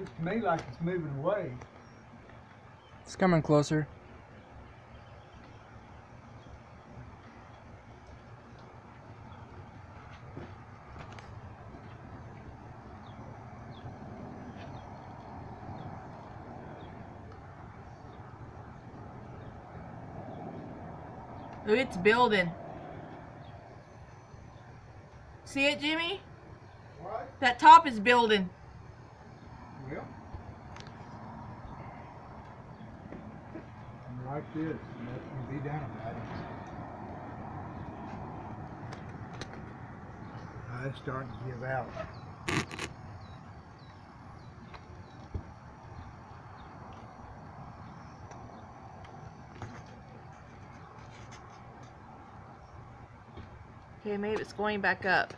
Looks to me like it's moving away. It's coming closer. Oh, it's building. See it, Jimmy? What? That top is building. Well. Like this, nothing can be done about it. It's starting to give out. Okay, maybe it's going back up.